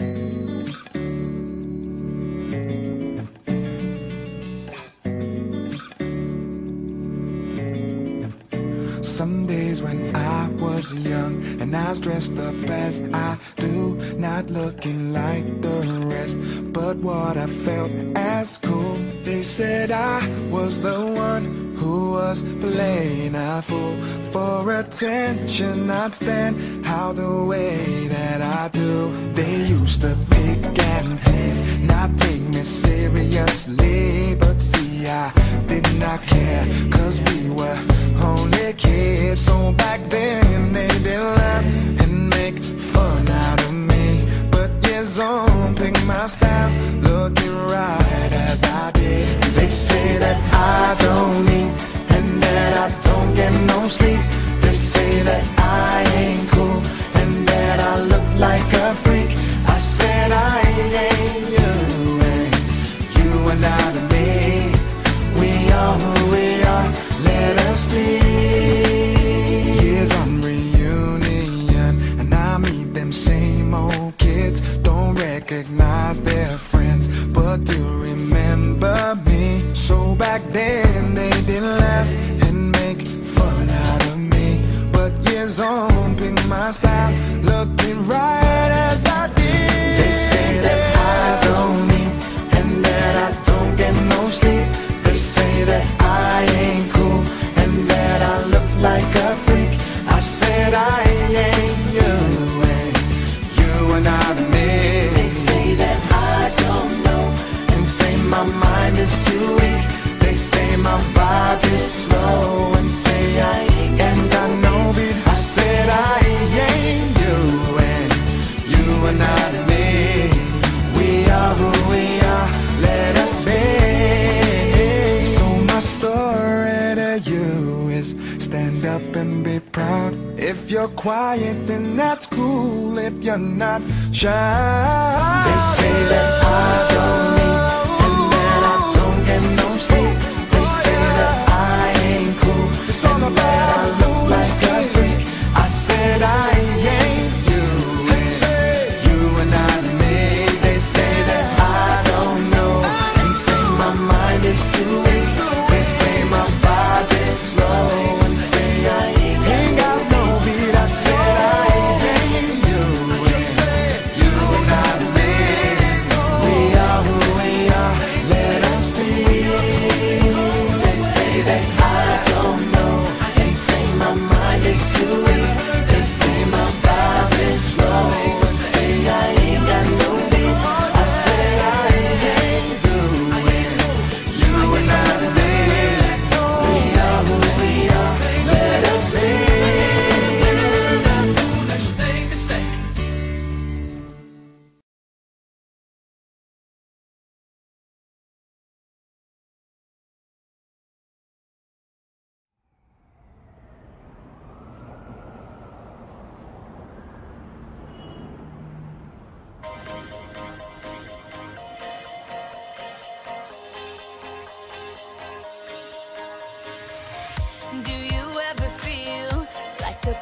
Thank you. Some days when I was young and I was dressed up as I do, not looking like the rest, but what I felt as cool. They said I was the one who was playing a fool for attention. I'd stand out the way that I do. They used to pick and tease, not take me seriously, but see I did not care, cause on, pick my style, looking right If you're quiet, then that's cool. If you're not, shy, They say that I don't need and that I don't get no sleep. They say that I ain't cool and that I look like a freak. I said I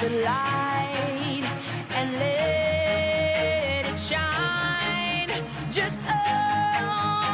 the light and let it shine. Just own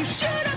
you should